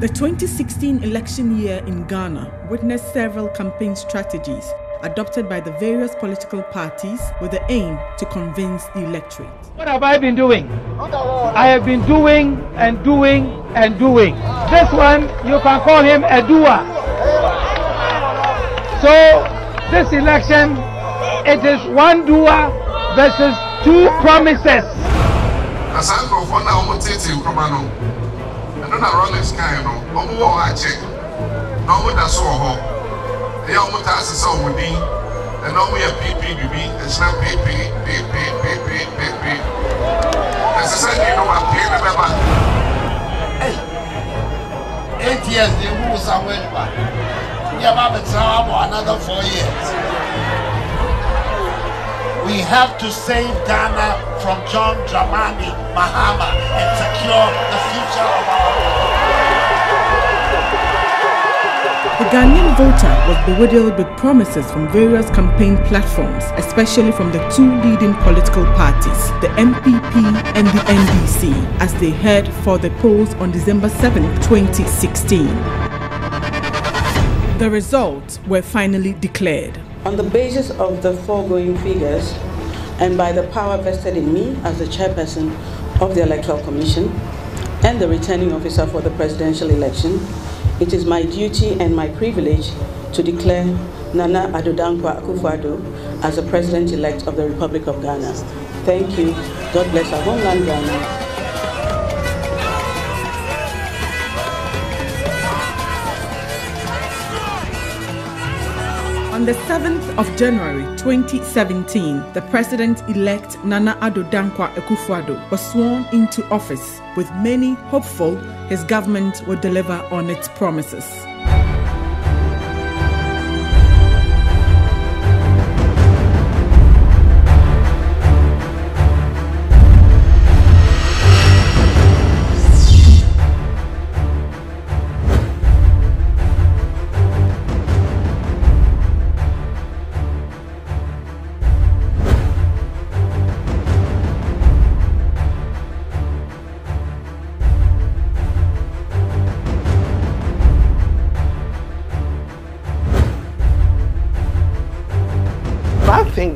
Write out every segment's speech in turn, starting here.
The 2016 election year in Ghana witnessed several campaign strategies adopted by the various political parties with the aim to convince the electorate. What have I been doing? I have been doing and doing and doing. This one, you can call him a doer. So, this election, it is one doer versus two promises. no na rollins kan no ɔmo wɔ hɔ akyɛ na ɔmo da so wɔ hɔ. Ɛyɛ ɔmo taa sisa ɔmo din. Ɛna ɔmo yɛ pp bibi. Ɛkyerɛ pp pp pp pp ɛsesa din no ma pie ne bɛba. eight years de ewu sa wɔ ɛniba yɛ ba bɛ tena wa another four years. We have to save Ghana from John Dramani Mahama and secure the future of our The Ghanaian voter was bewildered with promises from various campaign platforms, especially from the two leading political parties, the NPP and the NDC, as they head for the polls on December 7, 2016. The results were finally declared. On the basis of the foregoing figures, and by the power vested in me as the chairperson of the Electoral Commission and the returning officer for the presidential election, it is my duty and my privilege to declare Nana Addo Dankwa Akufo-Addo as the president-elect of the Republic of Ghana. Thank you. God bless our homeland, Ghana. On the 7th of January 2017, the president-elect Nana Addo Dankwa Akufo-Addo was sworn into office with many hopeful his government will deliver on its promises.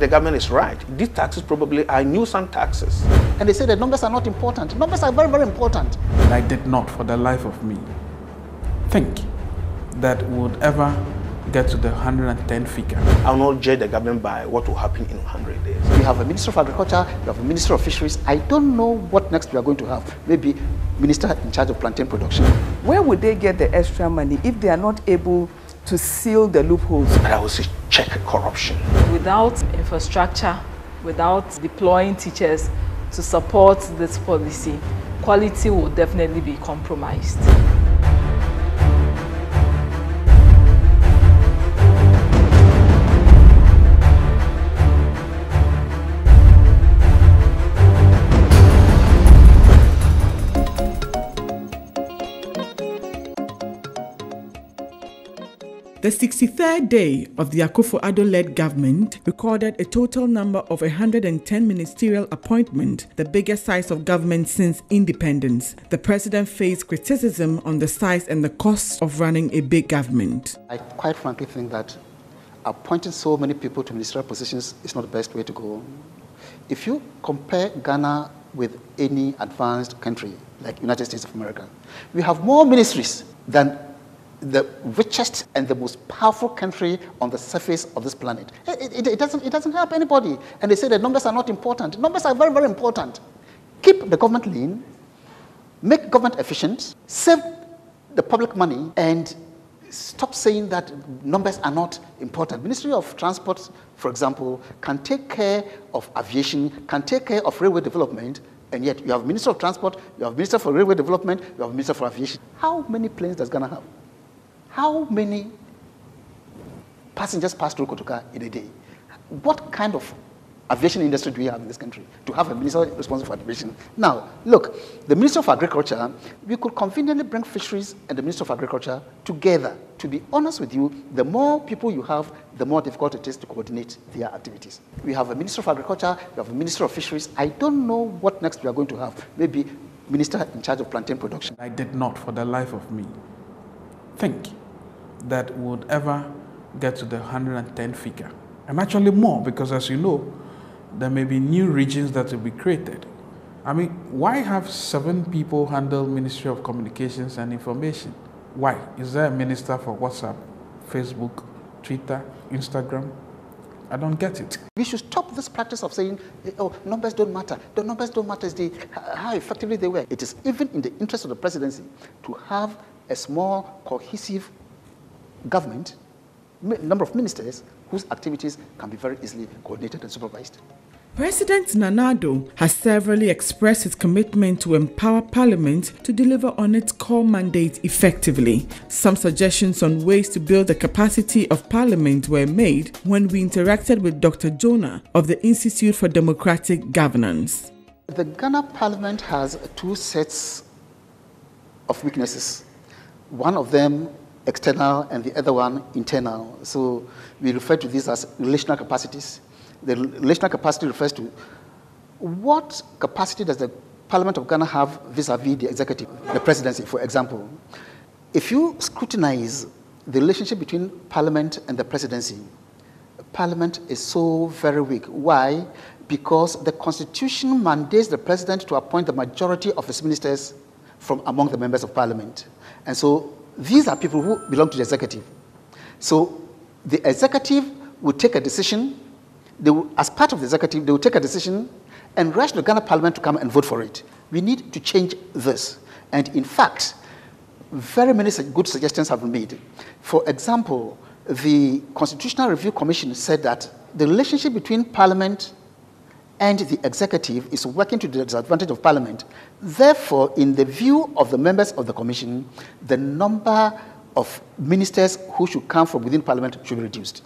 The government is right. These taxes probably are nuisance taxes. And they say the numbers are not important. Numbers are very, very important. I did not, for the life of me, think that we would ever get to the 110 figure. I will not judge the government by what will happen in 100 days. We have a Minister of Agriculture, we have a Minister of Fisheries. I don't know what next we are going to have. Maybe Minister in charge of plantain production. Where would they get the extra money if they are not able to seal the loopholes? Check corruption. Without infrastructure, without deploying teachers to support this policy, quality will definitely be compromised. The 63rd day of the Akufo-Addo led government recorded a total number of 110 ministerial appointments, the biggest size of government since independence. The president faced criticism on the size and the costs of running a big government. I quite frankly think that appointing so many people to ministerial positions is not the best way to go. If you compare Ghana with any advanced country like United States of America, we have more ministries than the richest and the most powerful country on the surface of this planet. It, it, it, doesn't, it doesn't help anybody. And they say the numbers are not important. Numbers are very, very important. Keep the government lean, make government efficient, save the public money, and stop saying that numbers are not important. Ministry of Transport, for example, can take care of aviation, can take care of railway development, and yet you have Minister of Transport, you have Minister for Railway Development, you have Minister for Aviation. How many planes does Ghana have? How many passengers pass through Kotoka in a day? What kind of aviation industry do we have in this country to have a minister responsible for aviation? Now, look, the Minister of Agriculture, we could conveniently bring fisheries and the Minister of Agriculture together. To be honest with you, the more people you have, the more difficult it is to coordinate their activities. We have a Minister of Agriculture, we have a Minister of Fisheries. I don't know what next we are going to have. Maybe Minister in charge of plantain production. I did not, for the life of me, think that would ever get to the 110 figure. And actually more, because as you know, there may be new regions that will be created. I mean, why have seven people handle Ministry of Communications and Information? Why? Is there a minister for WhatsApp, Facebook, Twitter, Instagram? I don't get it. We should stop this practice of saying, eh, oh, numbers don't matter. The numbers don't matter. It's the, how effectively they work. It is even in the interest of the presidency to have a small, cohesive government, number of ministers whose activities can be very easily coordinated and supervised. President Nana Addo has severally expressed his commitment to empower Parliament to deliver on its core mandate effectively. Some suggestions on ways to build the capacity of Parliament were made when we interacted with Dr. Jonah of the Institute for Democratic Governance. The Ghana Parliament has two sets of weaknesses. One of them external and the other one internal. So we refer to these as relational capacities. The relational capacity refers to what capacity does the Parliament of Ghana have vis-a-vis the executive, the presidency, for example. If you scrutinize the relationship between Parliament and the presidency, Parliament is so very weak. Why? Because the Constitution mandates the president to appoint the majority of his ministers from among the members of Parliament. And so these are people who belong to the executive. So the executive will take a decision they will, as part of the executive, they will take a decision and rush the Ghana Parliament to come and vote for it. We need to change this. And in fact, very many good suggestions have been made. For example, the Constitutional Review Commission said that the relationship between Parliament and the executive is working to the disadvantage of Parliament. Therefore, in the view of the members of the Commission, the number of ministers who should come from within Parliament should be reduced.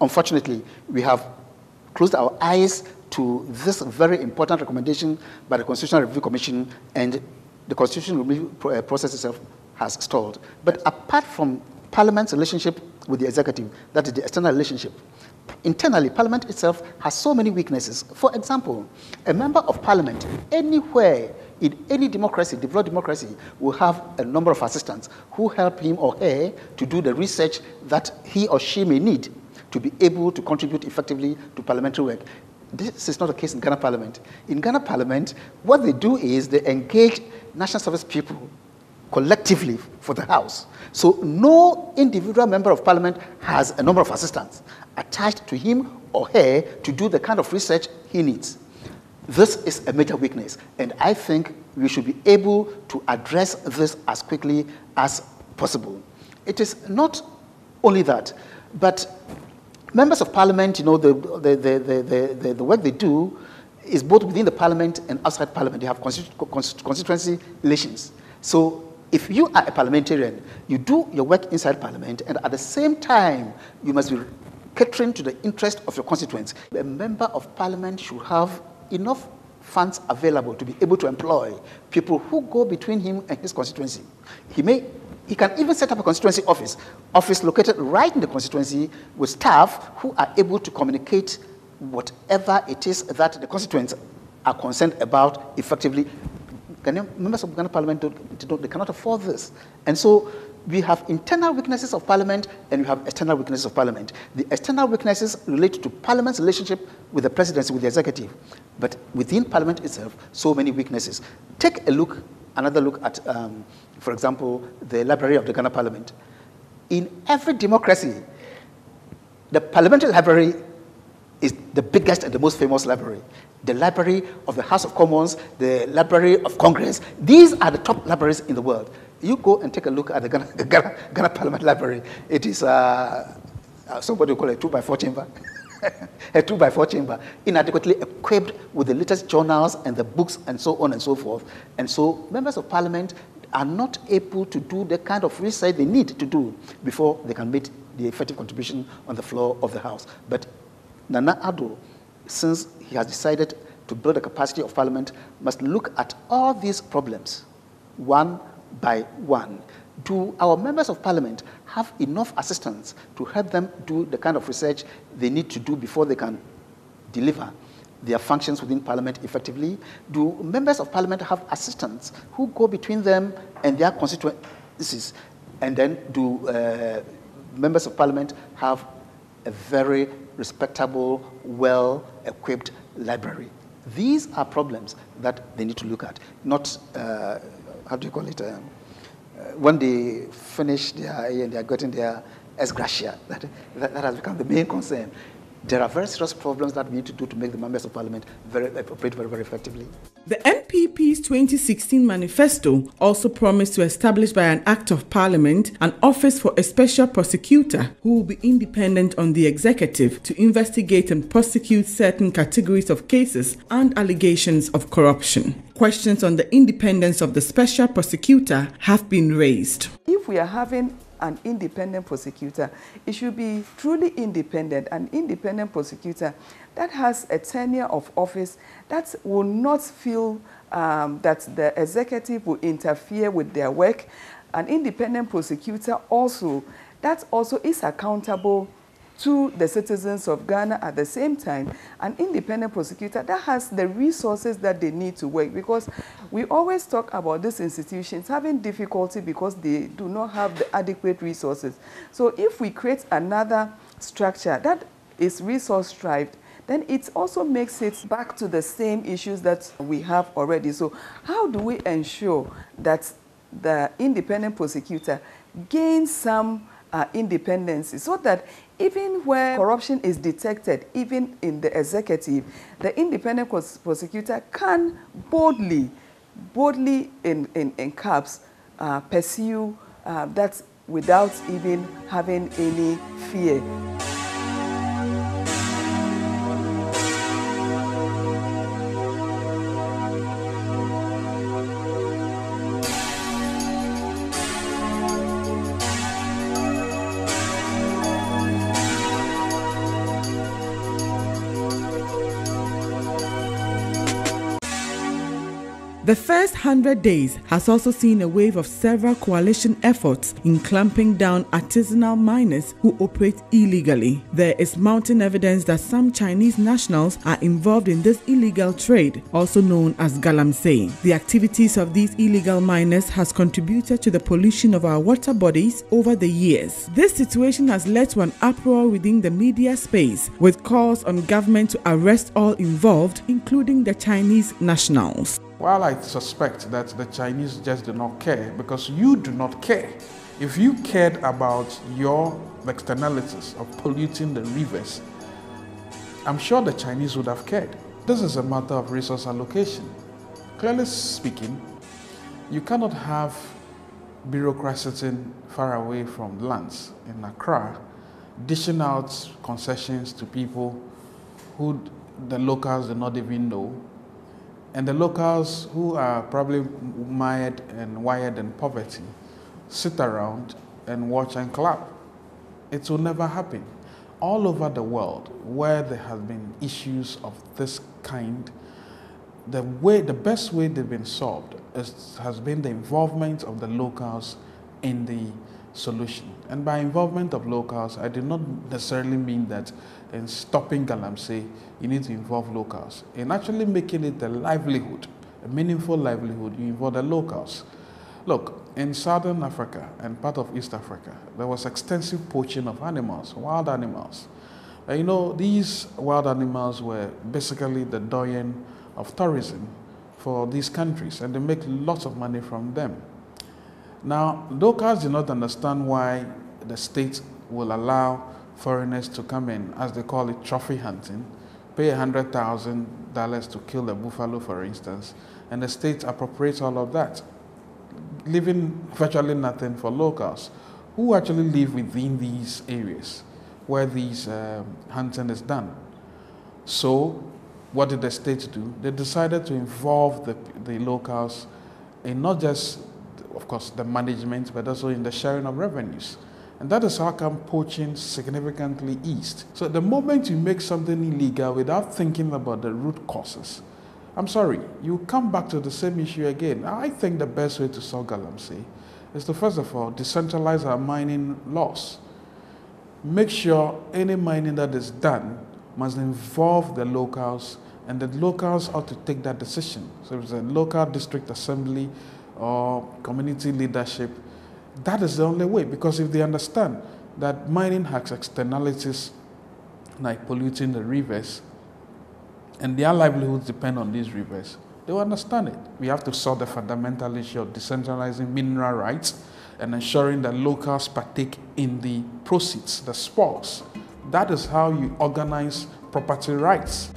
Unfortunately, we have closed our eyes to this very important recommendation by the Constitutional Review Commission, and the Constitutional Review uh, process itself has stalled. But apart from Parliament's relationship with the executive, that is the external relationship, internally, Parliament itself has so many weaknesses. For example, a member of Parliament anywhere in any democracy, developed democracy, will have a number of assistants who help him or her to do the research that he or she may need to be able to contribute effectively to parliamentary work. This is not the case in Ghana Parliament. In Ghana Parliament, what they do is they engage national service people collectively for the House. So no individual member of Parliament has a number of assistants attached to him or her to do the kind of research he needs. This is a major weakness, and I think we should be able to address this as quickly as possible. It is not only that, but members of parliament, you know, the, the, the, the, the, work they do is both within the parliament and outside parliament. You have constituency relations. So if you are a parliamentarian, you do your work inside parliament, and at the same time, you must be catering to the interest of your constituents. A member of parliament should have enough funds available to be able to employ people who go between him and his constituency. He may he can even set up a constituency office, office located right in the constituency with staff who are able to communicate whatever it is that the constituents are concerned about effectively. members of Ghana Parliament don't, don't, they cannot afford this. And so we have internal weaknesses of Parliament and we have external weaknesses of Parliament. The external weaknesses relate to Parliament's relationship with the presidency, with the executive. But within Parliament itself, so many weaknesses. Take a look, another look at um, for example, the library of the Ghana Parliament. In every democracy, the parliamentary library is the biggest and the most famous library. The library of the House of Commons, the library of Congress, these are the top libraries in the world. You go and take a look at the Ghana, Ghana, Ghana Parliament Library. It is uh, uh, somebody call it a two by four chamber. a two by four chamber, inadequately equipped with the latest journals and the books and so on and so forth. And so members of parliament are not able to do the kind of research they need to do before they can make the effective contribution on the floor of the House. But Nana Addo, since he has decided to build the capacity of Parliament, must look at all these problems one by one. Do our members of Parliament have enough assistance to help them do the kind of research they need to do before they can deliver their functions within Parliament effectively? Do members of Parliament have assistants who go between them and their constituencies And then do uh, members of parliament have a very respectable, well-equipped library? These are problems that they need to look at, not, uh, how do you call it, um, uh, when they finish their and they are getting their ex gratia, that, that, that has become the main concern there are very serious problems that we need to do to make the members of parliament very, operate very, very effectively. The NPP's 2016 manifesto also promised to establish by an act of parliament an office for a special prosecutor who will be independent on the executive to investigate and prosecute certain categories of cases and allegations of corruption. Questions on the independence of the special prosecutor have been raised. If we are having an independent prosecutor. It should be truly independent, an independent prosecutor that has a tenure of office that will not feel um, that the executive will interfere with their work. An independent prosecutor also that also is accountable to the citizens of Ghana at the same time, an independent prosecutor that has the resources that they need to work because we always talk about these institutions having difficulty because they do not have the adequate resources. So if we create another structure that is resource strived, then it also makes it back to the same issues that we have already. So how do we ensure that the independent prosecutor gains some uh, independence so that even where corruption is detected, even in the executive, the independent prosecutor can boldly, boldly in, in, in caps, uh, pursue uh, that without even having any fear. The first 100 days has also seen a wave of several coalition efforts in clamping down artisanal miners who operate illegally. There is mounting evidence that some Chinese nationals are involved in this illegal trade, also known as galamsey. The activities of these illegal miners has contributed to the pollution of our water bodies over the years. This situation has led to an uproar within the media space, with calls on government to arrest all involved, including the Chinese nationals. While I suspect that the Chinese just do not care because you do not care. If you cared about your externalities of polluting the rivers, I'm sure the Chinese would have cared. This is a matter of resource allocation. Clearly speaking, you cannot have bureaucrats sitting far away from lands in Accra, dishing out concessions to people who the locals do not even know and the locals who are probably mired and wired in poverty sit around and watch and clap. It will never happen. All over the world, where there have been issues of this kind, the way, the best way they've been solved is, has been the involvement of the locals in the solution. And by involvement of locals, I do not necessarily mean that in stopping galamsey, you need to involve locals. In actually making it a livelihood, a meaningful livelihood, you involve the locals. Look, in southern Africa and part of East Africa, there was extensive poaching of animals, wild animals. And you know, these wild animals were basically the doyen of tourism for these countries, and they make lots of money from them. Now, locals do not understand why the state will allow foreigners to come in, as they call it, trophy hunting, pay $100,000 to kill a buffalo, for instance, and the state appropriates all of that, leaving virtually nothing for locals who actually live within these areas where these um, hunting is done. So, what did the state do? They decided to involve the, the locals in not just of course, the management, but also in the sharing of revenues. And that is how come poaching significantly eased. So the moment you make something illegal without thinking about the root causes, I'm sorry, you come back to the same issue again. I think the best way to solve galamsey is to first of all decentralize our mining laws. Make sure any mining that is done must involve the locals and the locals ought to take that decision. So it's a local district assembly or community leadership That is the only way because if they understand that mining has externalities like polluting the rivers and their livelihoods depend on these rivers, they will understand it. We have to solve the fundamental issue of decentralizing mineral rights and ensuring that locals partake in the proceeds, the spoils. That is how you organize property rights.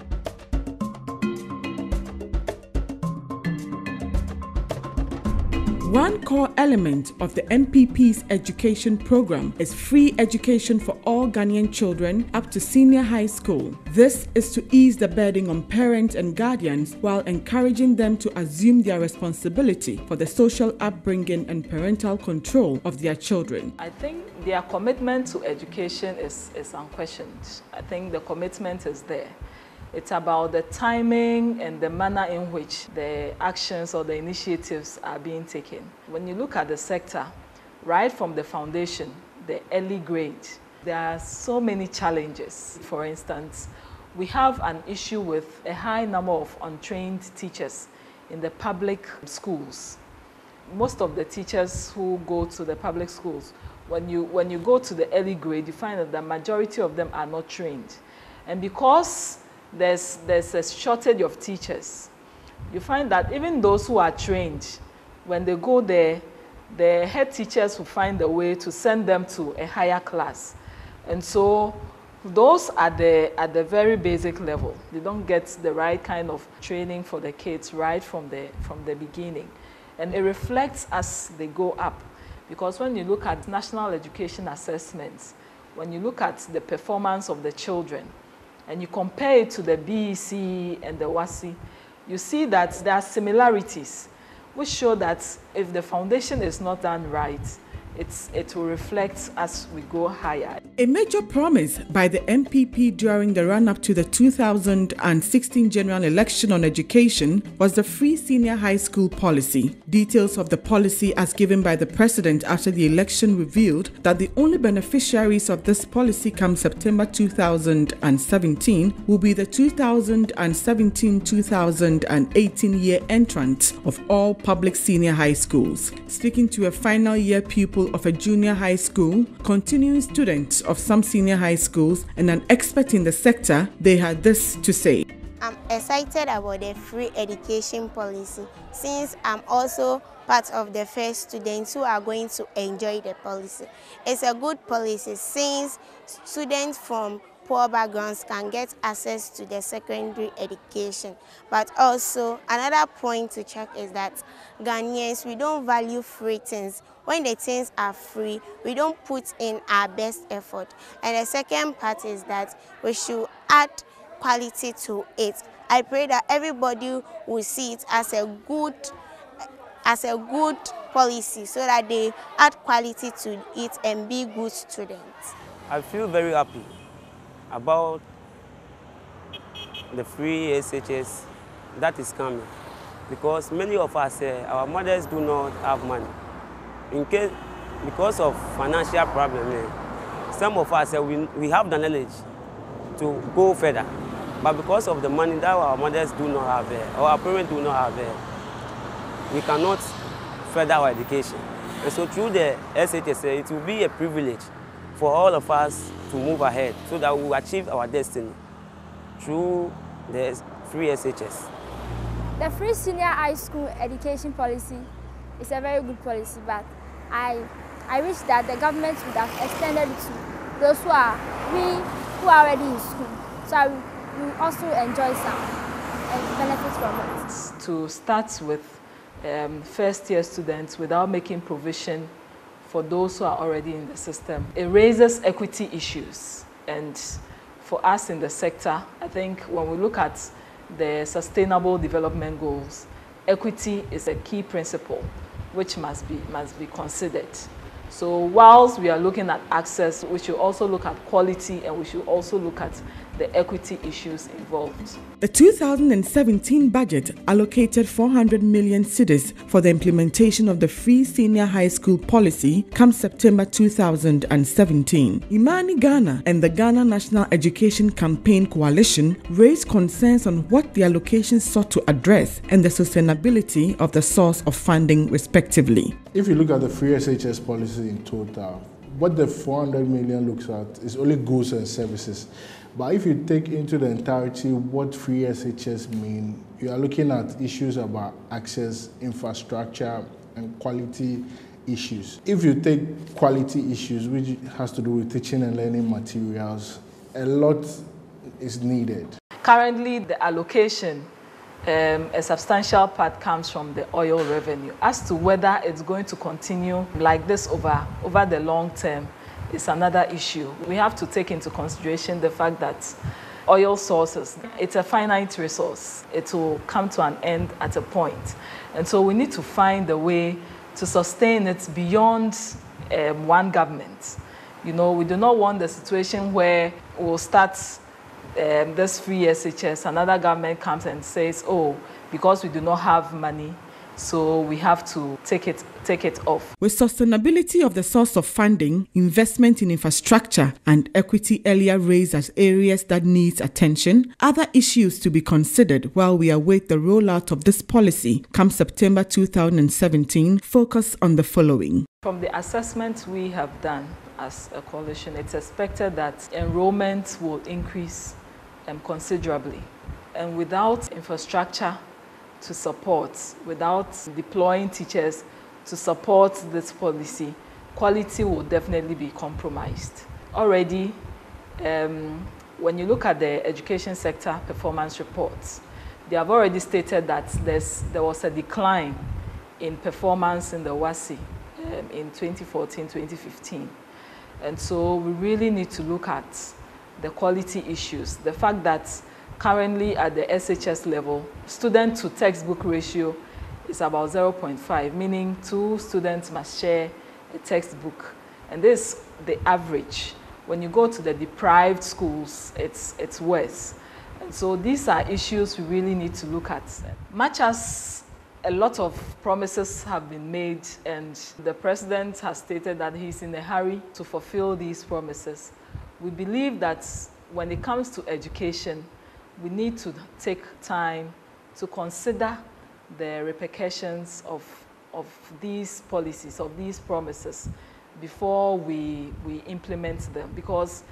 One core element of the NPP's education program is free education for all Ghanaian children up to senior high school. This is to ease the burden on parents and guardians while encouraging them to assume their responsibility for the social upbringing and parental control of their children. I think their commitment to education is, is unquestioned. I think the commitment is there. It's about the timing and the manner in which the actions or the initiatives are being taken. When you look at the sector, right from the foundation, the early grade, there are so many challenges. For instance, we have an issue with a high number of untrained teachers in the public schools. Most of the teachers who go to the public schools, when you, when you go to the early grade, you find that the majority of them are not trained. And because there's, there's a shortage of teachers. You find that even those who are trained, when they go there, the head teachers will find a way to send them to a higher class. And so those at the, at the very basic level, they don't get the right kind of training for the kids right from the, from the beginning. And it reflects as they go up. Because when you look at national education assessments, when you look at the performance of the children, and you compare it to the BEC and the WASSCE, you see that there are similarities which show that if the foundation is not done right, it's, it will reflect as we go higher. A major promise by the NPP during the run up to the 2016 general election on education was the free senior high school policy. Details of the policy, as given by the president after the election, revealed that the only beneficiaries of this policy come September 2017 will be the 2017 2018 year entrants of all public senior high schools. Speaking to a final year pupil of a junior high school, continuing students of some senior high schools, and an expert in the sector, they had this to say. I'm excited about the free education policy since I'm also part of the first students who are going to enjoy the policy. It's a good policy since students from poor backgrounds can get access to the secondary education. But also, another point to check is that Ghanaians, we don't value free things. When the things are free, we don't put in our best effort. And the second part is that we should add quality to it. I pray that everybody will see it as a good as a good policy so that they add quality to it and be good students. I feel very happy about the free SHS that is coming because many of us, uh, our mothers do not have money. In case, because of financial problem, uh, some of us, uh, we, we have the knowledge to go further. But because of the money that our mothers do not have, uh, our parents do not have, uh, we cannot further our education. And so through the SHS, uh, it will be a privilege for all of us to move ahead so that we achieve our destiny through the free SHS. The free senior high school education policy is a very good policy, but I, I wish that the government would have extended it to those who are, we who are already in school, so we will also enjoy some and benefit from it. To start with um, first year students without making provision for those who are already in the system. It raises equity issues. And for us in the sector, I think when we look at the sustainable development goals, equity is a key principle which must be, must be considered. So whilst we are looking at access, we should also look at quality and we should also look at the equity issues involved. The 2017 budget allocated 400 million cedis for the implementation of the free senior high school policy come September 2017. Imani Ghana and the Ghana National Education Campaign Coalition raised concerns on what the allocation sought to address and the sustainability of the source of funding respectively. If you look at the free SHS policy in total, what the 400 million looks at is only goods and services. But if you take into the entirety what free SHS mean, you are looking at issues about access, infrastructure, and quality issues. If you take quality issues, which has to do with teaching and learning materials, a lot is needed. Currently, the allocation, um, a substantial part comes from the oil revenue. As to whether it's going to continue like this over, over the long term, is another issue. We have to take into consideration the fact that oil sources, it's a finite resource. It will come to an end at a point. And so we need to find a way to sustain it beyond um, one government. You know, we do not want the situation where we'll start um, this free SHS, another government comes and says, oh, because we do not have money, so we have to take it take it off. With sustainability of the source of funding, investment in infrastructure and equity earlier raised as areas that needs attention, other issues to be considered while we await the rollout of this policy come September 2017 focus on the following. From the assessment we have done as a coalition, it's expected that enrollment will increase um, considerably. And without infrastructure to support, without deploying teachers to support this policy, quality will definitely be compromised. Already, um, when you look at the education sector performance reports, they have already stated that there was a decline in performance in the WASSCE um, in 2014-2015. And so we really need to look at the quality issues. The fact that Currently at the SHS level, student to textbook ratio is about 0.5, meaning two students must share a textbook. And this is the average. When you go to the deprived schools, it's, it's worse. And so these are issues we really need to look at. Much as a lot of promises have been made and the president has stated that he's in a hurry to fulfill these promises, we believe that when it comes to education, we need to take time to consider the repercussions of, of these policies, of these promises, before we, we implement them. Because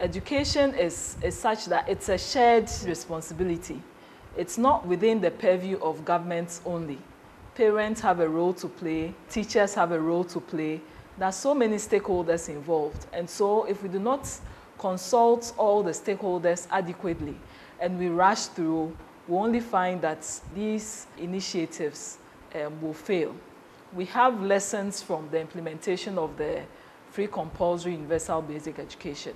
education is, is such that it's a shared responsibility. It's not within the purview of governments only. Parents have a role to play, teachers have a role to play. There are so many stakeholders involved. And so if we do not consult all the stakeholders adequately, and we rush through, we only find that these initiatives um, will fail. We have lessons from the implementation of the free compulsory universal basic education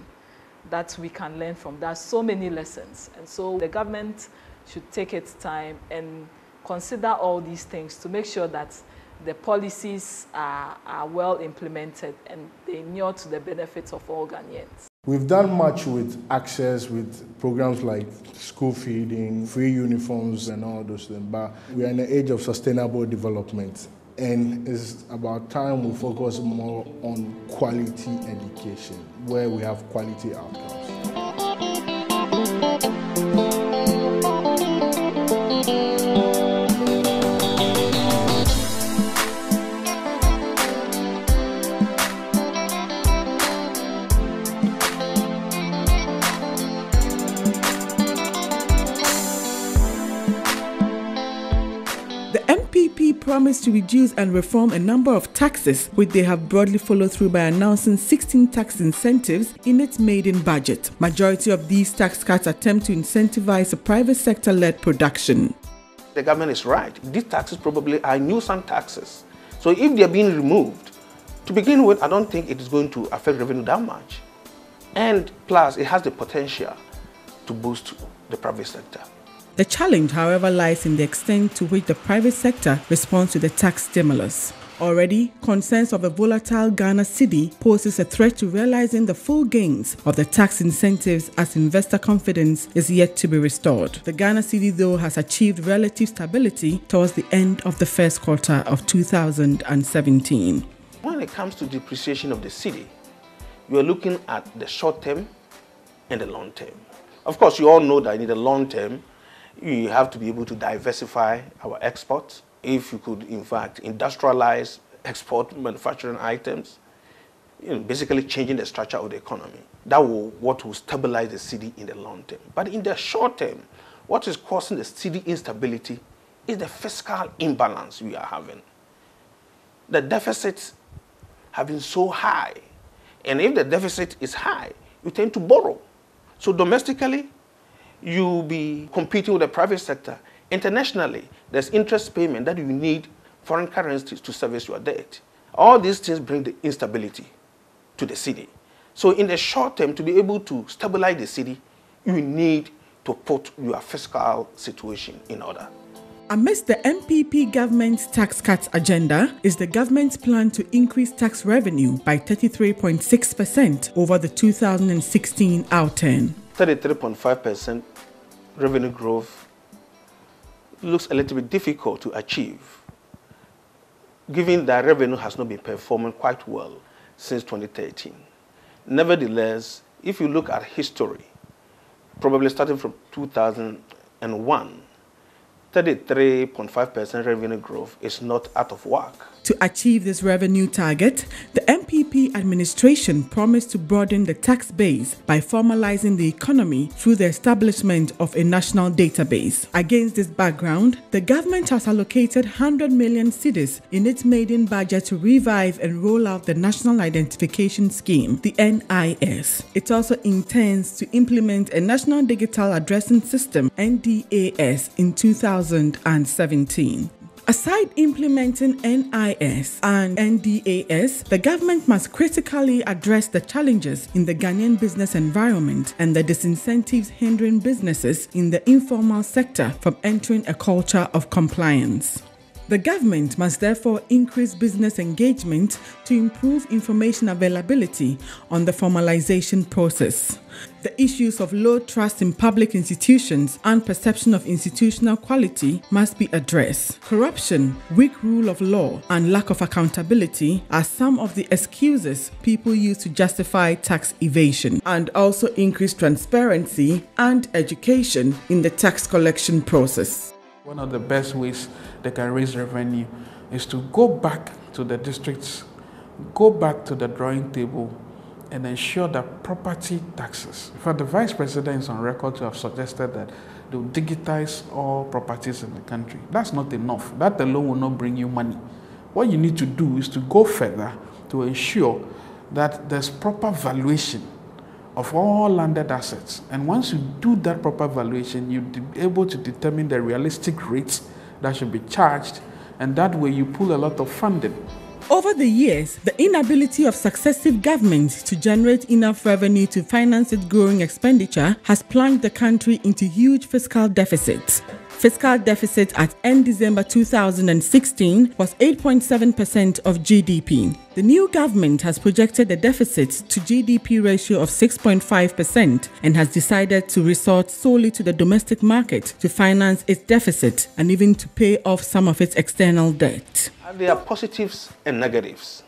that we can learn from. There are so many lessons. And so the government should take its time and consider all these things to make sure that the policies are, are well implemented and they inure to the benefits of all Ghanaians. We've done much with access, with programs like school feeding, free uniforms, and all those things. But we are in an age of sustainable development. And it's about time we focus more on quality education, where we have quality outcomes. To reduce and reform a number of taxes, which they have broadly followed through by announcing 16 tax incentives in its maiden budget. Majority of these tax cuts attempt to incentivize a private sector led production. The government is right. These taxes probably are nuisance taxes. So if they're being removed, to begin with, I don't think it is going to affect revenue that much. And plus, it has the potential to boost the private sector. The challenge, however, lies in the extent to which the private sector responds to the tax stimulus. Already, concerns of a volatile Ghana cedi poses a threat to realizing the full gains of the tax incentives as investor confidence is yet to be restored. The Ghana cedi, though, has achieved relative stability towards the end of the first quarter of 2017. When it comes to depreciation of the cedi, you are looking at the short term and the long term. Of course, you all know that in the long term, you have to be able to diversify our exports. If you could, in fact, industrialize export manufacturing items, you know, basically changing the structure of the economy. That will what will stabilize the cedi in the long term. But in the short term, what is causing the cedi instability is the fiscal imbalance we are having. The deficits have been so high. And if the deficit is high, you tend to borrow. So domestically, you'll be competing with the private sector. Internationally, there's interest payment that you need foreign currencies to service your debt. All these things bring the instability to the cedi. So in the short term, to be able to stabilize the cedi, you need to put your fiscal situation in order. Amidst the NPP government's tax cuts agenda is the government's plan to increase tax revenue by 33.6% over the 2016 outturn. 33.5% revenue growth looks a little bit difficult to achieve, given that revenue has not been performing quite well since 2013. Nevertheless, if you look at history, probably starting from 2001, 33.5% revenue growth is not out of work. To achieve this revenue target, the NPP administration promised to broaden the tax base by formalizing the economy through the establishment of a national database. Against this background, the government has allocated 100 million cedis in its maiden budget to revive and roll out the National Identification Scheme, the NIS. It also intends to implement a National Digital Addressing System, NDAS, in 2017. Aside implementing NIS and NDAS, the government must critically address the challenges in the Ghanaian business environment and the disincentives hindering businesses in the informal sector from entering a culture of compliance. The government must therefore increase business engagement to improve information availability on the formalization process. The issues of low trust in public institutions and perception of institutional quality must be addressed. Corruption, weak rule of law, and lack of accountability are some of the excuses people use to justify tax evasion and also increase transparency and education in the tax collection process. One of the best ways they can raise revenue is to go back to the districts, go back to the drawing table, and ensure that property taxes. In fact, the vice president is on record to have suggested that they will digitize all properties in the country. That's not enough. That alone will not bring you money. What you need to do is to go further to ensure that there's proper valuation of all landed assets. And once you do that proper valuation, you'll be able to determine the realistic rates that should be charged, and that way you pull a lot of funding. Over the years, the inability of successive governments to generate enough revenue to finance its growing expenditure has plunged the country into huge fiscal deficits. Fiscal deficit at end December 2016 was 8.7% of GDP. The new government has projected the deficit to GDP ratio of 6.5% and has decided to resort solely to the domestic market to finance its deficit and even to pay off some of its external debt. There are positives and negatives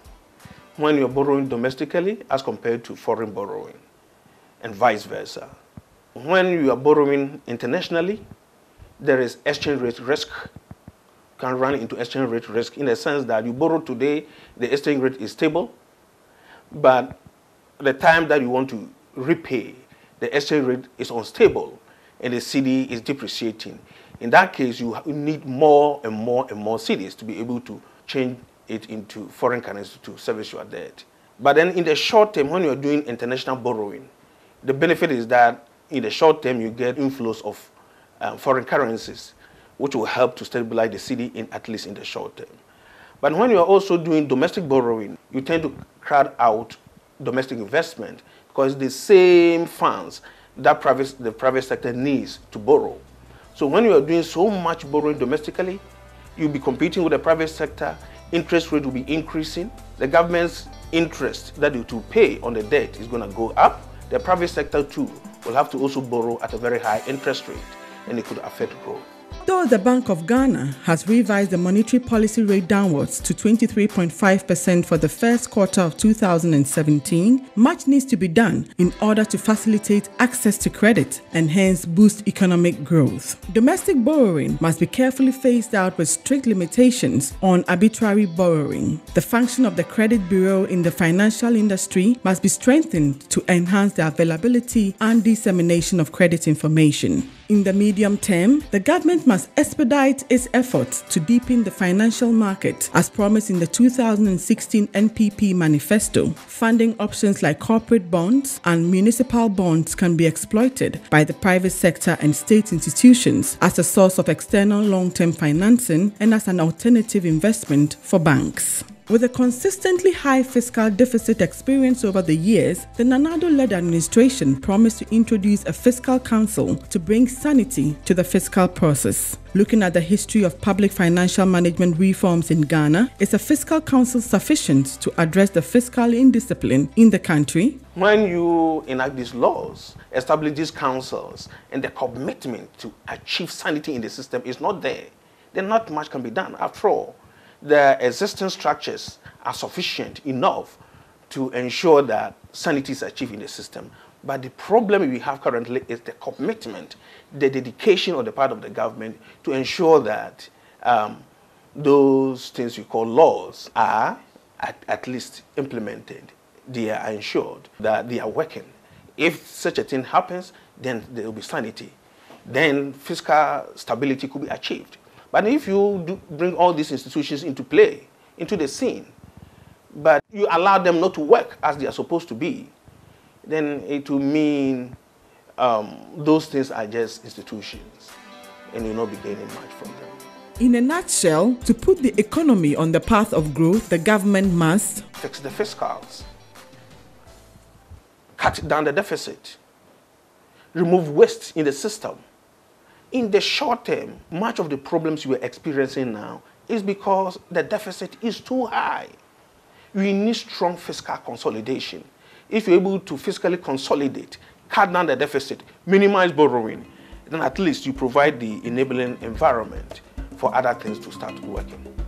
when you're borrowing domestically as compared to foreign borrowing, and vice versa. When you are borrowing internationally, there is exchange rate risk, can run into exchange rate risk in the sense that you borrow today, the exchange rate is stable, but the time that you want to repay, the exchange rate is unstable and the cedi is depreciating. In that case, you need more and more and more cedis to be able to change it into foreign currency to service your debt. But then in the short term, when you're doing international borrowing, the benefit is that in the short term, you get inflows of Uh, foreign currencies, which will help to stabilize the cedi in at least in the short term. But when you are also doing domestic borrowing, you tend to crowd out domestic investment because the same funds that private, the private sector needs to borrow. So when you are doing so much borrowing domestically, you'll be competing with the private sector interest rate will be increasing. The government's interest that it will pay on the debt is going to go up. The private sector too will have to also borrow at a very high interest rate and it could affect growth. Though the Bank of Ghana has revised the monetary policy rate downwards to 23.5% for the first quarter of 2017, much needs to be done in order to facilitate access to credit and hence boost economic growth. Domestic borrowing must be carefully phased out with strict limitations on arbitrary borrowing. The function of the credit bureau in the financial industry must be strengthened to enhance the availability and dissemination of credit information. In the medium term, the government must expedite its efforts to deepen the financial market as promised in the 2016 NPP manifesto. Funding options like corporate bonds and municipal bonds can be exploited by the private sector and state institutions as a source of external long term financing and as an alternative investment for banks. With a consistently high fiscal deficit experience over the years, the Nana-Addo led administration promised to introduce a fiscal council to bring sanity to the fiscal process. Looking at the history of public financial management reforms in Ghana, is a fiscal council sufficient to address the fiscal indiscipline in the country? When you enact these laws, establish these councils, and the commitment to achieve sanity in the system is not there, then not much can be done. After all, the existing structures are sufficient enough to ensure that sanity is achieved in the system. But the problem we have currently is the commitment, the dedication on the part of the government to ensure that um, those things we call laws are at, at least implemented. They are ensured that they are working. If such a thing happens, then there will be sanity. Then fiscal stability could be achieved. But if you do bring all these institutions into play, into the scene, but you allow them not to work as they are supposed to be, then it will mean um, those things are just institutions and you'll not be gaining much from them. In a nutshell, to put the economy on the path of growth, the government must fix the fiscals, cut down the deficit, remove waste in the system, in the short term, much of the problems we're experiencing now is because the deficit is too high. We need strong fiscal consolidation. If you're able to fiscally consolidate, cut down the deficit, minimize borrowing, then at least you provide the enabling environment for other things to start working.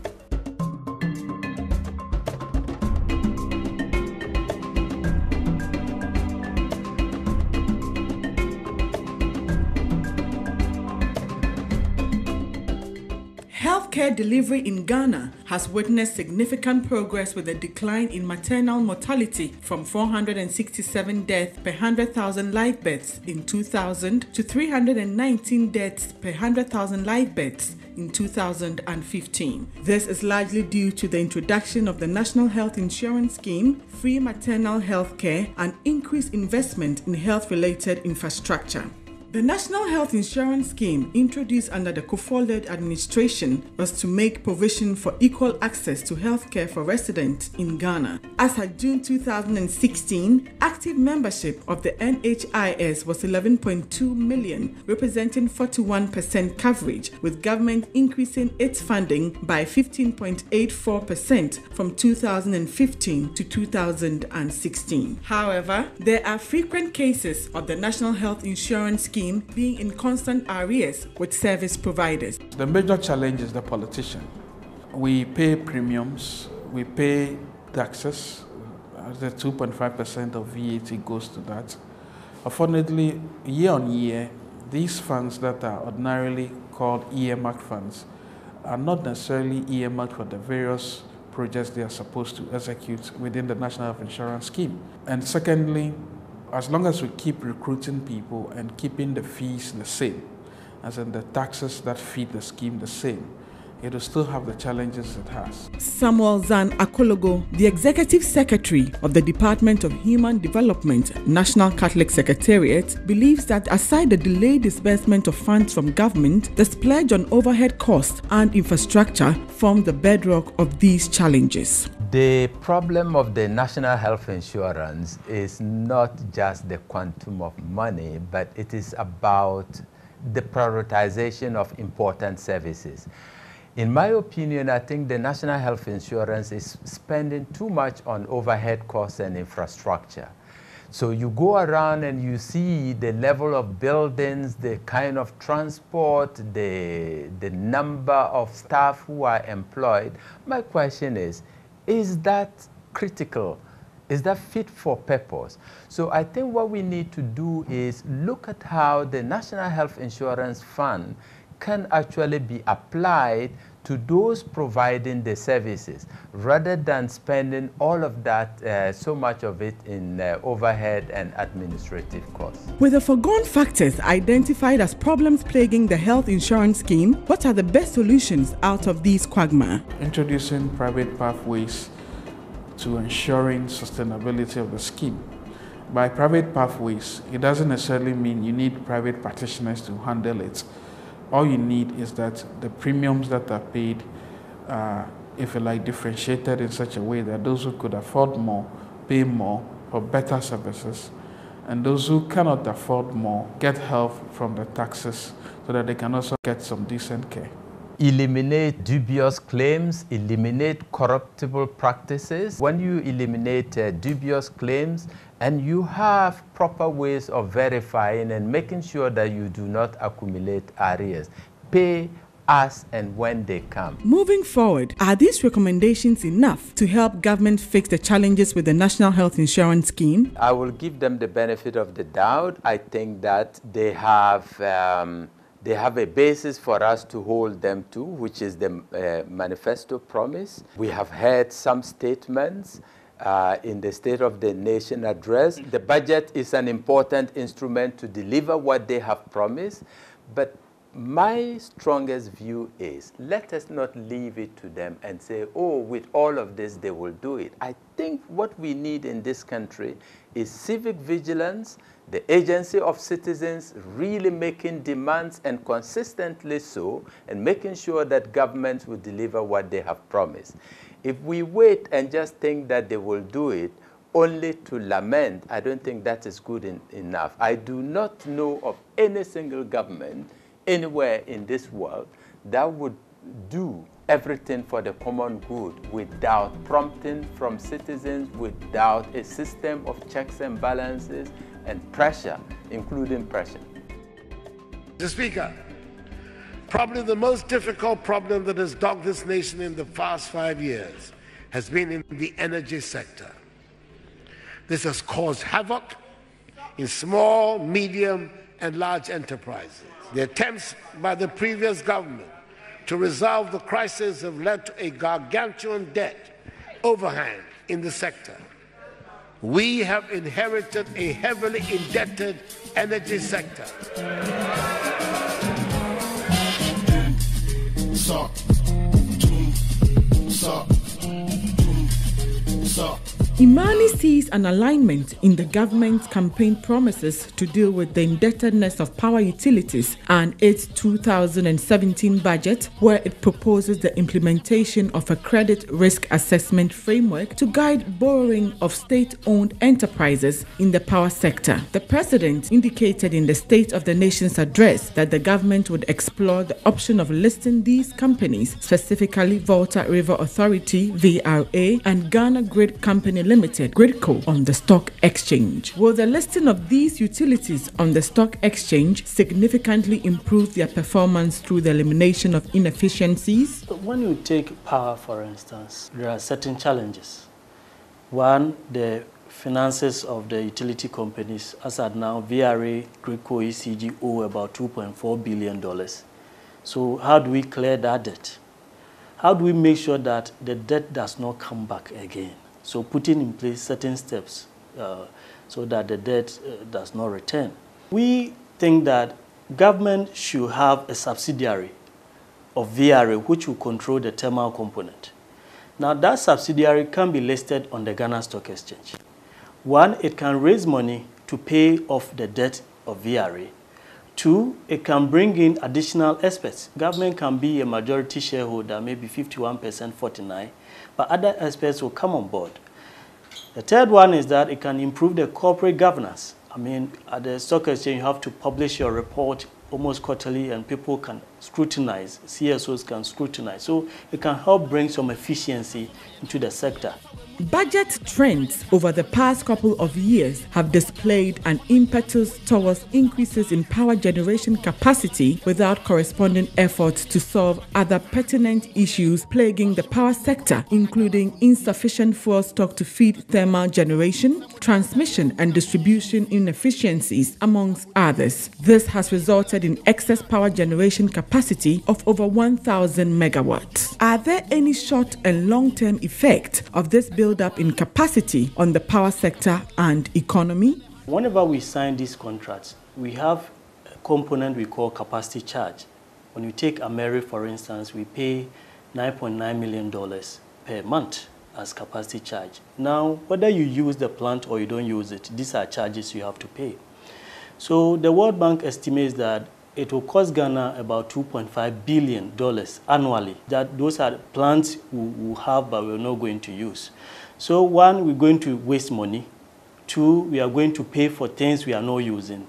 Healthcare delivery in Ghana has witnessed significant progress with a decline in maternal mortality from 467 deaths per 100,000 live births in 2000 to 319 deaths per 100,000 live births in 2015. This is largely due to the introduction of the National Health Insurance Scheme, free maternal health care, and increased investment in health related infrastructure. The National Health Insurance Scheme, introduced under the Kufuor-led administration, was to make provision for equal access to healthcare for residents in Ghana. As of June 2016, active membership of the NHIS was 11.2 million, representing 41% coverage, with government increasing its funding by 15.84% from 2015 to 2016. However, there are frequent cases of the National Health Insurance Scheme being in constant arrears with service providers. The major challenge is the politician. We pay premiums, we pay taxes, the 2.5% of VAT goes to that. Unfortunately, year on year, these funds that are ordinarily called earmarked funds are not necessarily earmarked for the various projects they are supposed to execute within the National Health Insurance Scheme. And secondly, as long as we keep recruiting people and keeping the fees the same, as in the taxes that feed the scheme the same, it will still have the challenges it has. Samuel Zan Akologo, the Executive Secretary of the Department of Human Development, National Catholic Secretariat, believes that aside the delayed disbursement of funds from government, the splurge on overhead costs and infrastructure form the bedrock of these challenges. The problem of the national health insurance is not just the quantum of money, but it is about the prioritization of important services. In my opinion, I think the National Health Insurance is spending too much on overhead costs and infrastructure. So you go around and you see the level of buildings, the kind of transport, the, the number of staff who are employed. My question is, is that critical? Is that fit for purpose? So I think what we need to do is look at how the National Health Insurance Fund can actually be applied to those providing the services rather than spending all of that, uh, so much of it in uh, overhead and administrative costs. With the foregone factors identified as problems plaguing the health insurance scheme, what are the best solutions out of these quagmire? Introducing private pathways to ensuring sustainability of the scheme. By private pathways, it doesn't necessarily mean you need private practitioners to handle it all you need is that the premiums that are paid, uh, if you like, differentiated in such a way that those who could afford more pay more for better services, and those who cannot afford more get help from the taxes so that they can also get some decent care eliminate dubious claims, eliminate corruptible practices. When you eliminate uh, dubious claims and you have proper ways of verifying and making sure that you do not accumulate arrears, pay as and when they come. Moving forward, are these recommendations enough to help government fix the challenges with the National Health Insurance Scheme? I will give them the benefit of the doubt. I think that they have um, they have a basis for us to hold them to, which is the uh, manifesto promise. We have heard some statements uh, in the State of the Nation address. The budget is an important instrument to deliver what they have promised, but my strongest view is let us not leave it to them and say, oh, with all of this, they will do it. I think what we need in this country is civic vigilance, the agency of citizens really making demands and consistently so, and making sure that governments will deliver what they have promised. If we wait and just think that they will do it, only to lament, I don't think that is good in, enough. I do not know of any single government anywhere in this world that would do everything for the common good without prompting from citizens, without a system of checks and balances and pressure, including pressure. Mr. Speaker, probably the most difficult problem that has dogged this nation in the past five years has been in the energy sector. This has caused havoc in small, medium, and large enterprises. The attempts by the previous government to resolve the crisis have led to a gargantuan debt overhang in the sector. We have inherited a heavily indebted energy sector. Suck. Imani sees an alignment in the government's campaign promises to deal with the indebtedness of power utilities and its 2017 budget, where it proposes the implementation of a credit risk assessment framework to guide borrowing of state owned enterprises in the power sector. The president indicated in the State of the Nation's address that the government would explore the option of listing these companies, specifically Volta River Authority, VRA, and Ghana Grid Company Limited, Gridco, on the stock exchange. Will the listing of these utilities on the stock exchange significantly improve their performance through the elimination of inefficiencies? When you take power, for instance, there are certain challenges. One, the finances of the utility companies, as at now, VRA, Gridco, ECG owe about $2.4 billion. So how do we clear that debt? How do we make sure that the debt does not come back again? So putting in place certain steps uh, so that the debt uh, does not return. We think that government should have a subsidiary of VRA which will control the thermal component. Now that subsidiary can be listed on the Ghana Stock Exchange. One, it can raise money to pay off the debt of VRA. Two, it can bring in additional experts. Government can be a majority shareholder, maybe 51%, 49, but other experts will come on board. The third one is that it can improve the corporate governance. I mean, at the stock exchange, you have to publish your report almost quarterly and people can scrutinize, CSOs can scrutinize. So it can help bring some efficiency into the sector. Budget trends over the past couple of years have displayed an impetus towards increases in power generation capacity without corresponding efforts to solve other pertinent issues plaguing the power sector, including insufficient fuel stock to feed thermal generation, transmission and distribution inefficiencies, amongst others. This has resulted in excess power generation capacity of over 1,000 megawatts. Are there any short and long term effects of this bill? Build-up in capacity on the power sector and economy? Whenever we sign these contracts, we have a component we call capacity charge. When you take Ameri, for instance, we pay $9.9 .9 million per month as capacity charge. Now, whether you use the plant or you don't use it, these are charges you have to pay. So the World Bank estimates that it will cost Ghana about $2.5 billion annually. That those are plants we, we have but we're not going to use. So one, we're going to waste money. Two, we are going to pay for things we are not using.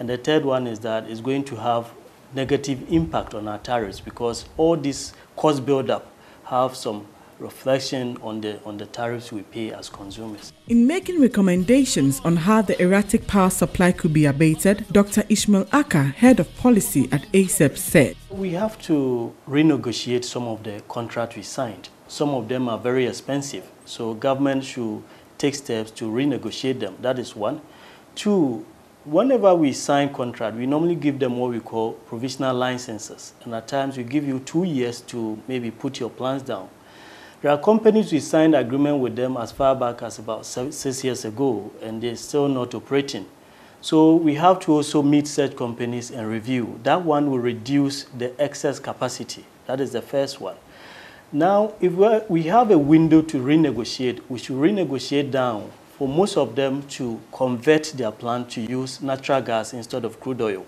And the third one is that it's going to have negative impact on our tariffs because all this cost buildup have some reflection on the, on the tariffs we pay as consumers. In making recommendations on how the erratic power supply could be abated, Dr. Ishmael Ackah, head of policy at ACEP, said We have to renegotiate some of the contracts we signed. Some of them are very expensive, so government should take steps to renegotiate them. That is one. Two, whenever we sign contract, we normally give them what we call provisional licenses. And at times we give you two years to maybe put your plans down. There are companies we signed agreement with them as far back as about six years ago, and they're still not operating. So we have to also meet such companies and review. That one will reduce the excess capacity. That is the first one. Now, if we have a window to renegotiate, we should renegotiate down for most of them to convert their plant to use natural gas instead of crude oil.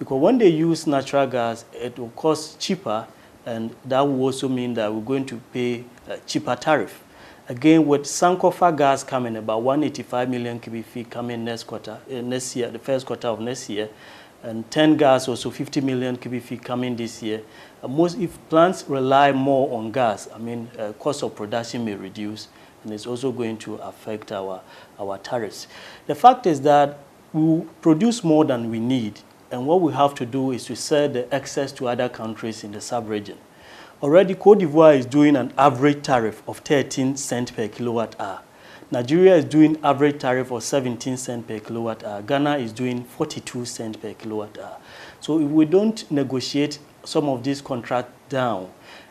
Because when they use natural gas, it will cost cheaper, and that will also mean that we're going to pay a cheaper tariff. Again, with Sankofa gas coming, about 185 million cubic feet coming next quarter, uh, next year, the first quarter of next year, and TEN gas also 50 million cubic feet coming this year. Most if plants rely more on gas, I mean, uh, cost of production may reduce, and it's also going to affect our our tariffs. The fact is that we produce more than we need, and what we have to do is to sell the excess to other countries in the sub-region. Already, Cote d'Ivoire is doing an average tariff of 13 cents per kilowatt hour. Nigeria is doing average tariff of 17 cents per kilowatt hour. Ghana is doing 42 cents per kilowatt hour. So if we don't negotiate some of these contracts down,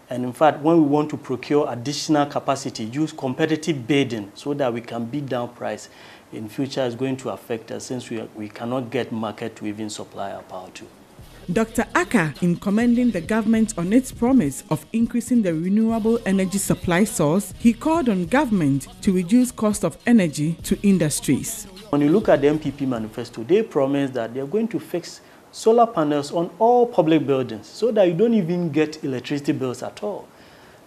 and in fact, when we want to procure additional capacity, use competitive bidding so that we can bid down price in future is going to affect us since we, we cannot get market to even supply our power to. Dr. Ackah, in commending the government on its promise of increasing the renewable energy supply source, he called on government to reduce cost of energy to industries. When you look at the NPP manifesto, they promise that they're going to fix solar panels on all public buildings so that you don't even get electricity bills at all.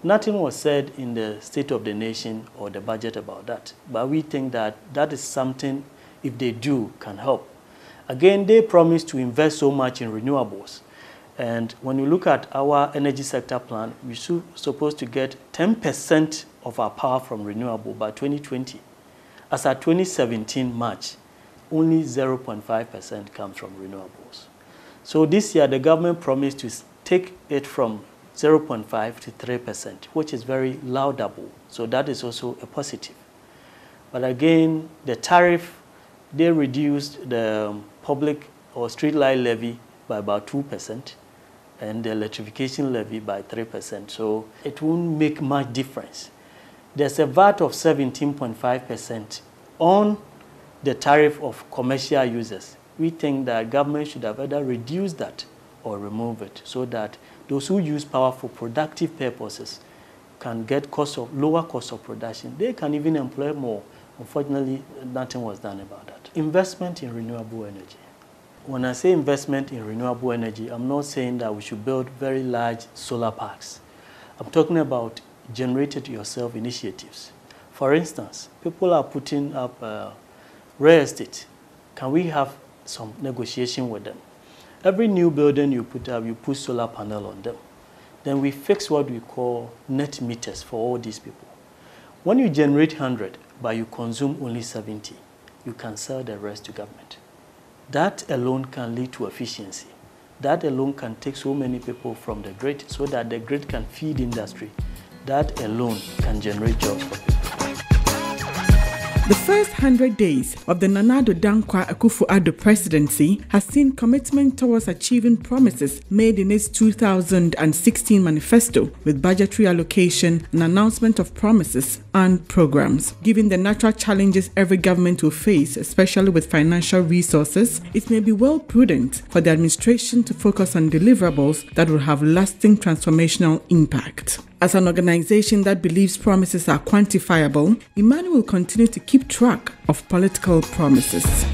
Nothing was said in the State of the Nation or the budget about that. But we think that that is something, if they do, can help. Again, they promised to invest so much in renewables. And when you look at our energy sector plan, we're supposed to get 10% of our power from renewable by 2020. As at 2017 March, only 0.5% comes from renewables. So this year, the government promised to take it from 0.5 to 3%, which is very laudable. So that is also a positive. But again, the tariff, they reduced the um, public or street light levy by about 2% and the electrification levy by 3%. So it won't make much difference. There's a VAT of 17.5% on the tariff of commercial users. We think that government should have either reduced that or remove it so that those who use power for productive purposes can get cost of, lower cost of production. They can even employ more. Unfortunately, nothing was done about that. Investment in renewable energy. When I say investment in renewable energy, I'm not saying that we should build very large solar parks. I'm talking about generated yourself initiatives. For instance, people are putting up uh, real estate. Can we have some negotiation with them? Every new building you put up, you put solar panel on them. Then we fix what we call net meters for all these people. When you generate 100, but you consume only 70, you can sell the rest to government. That alone can lead to efficiency. That alone can take so many people from the grid so that the grid can feed industry. That alone can generate jobs for people. The first 100 days of the Nana Addo Dankwa Akufo-Addo presidency has seen commitment towards achieving promises made in its 2016 manifesto with budgetary allocation and announcement of promises and programs. Given the natural challenges every government will face, especially with financial resources, it may be well prudent for the administration to focus on deliverables that will have lasting transformational impact. As an organization that believes promises are quantifiable, Imani will continue to keep track of political promises.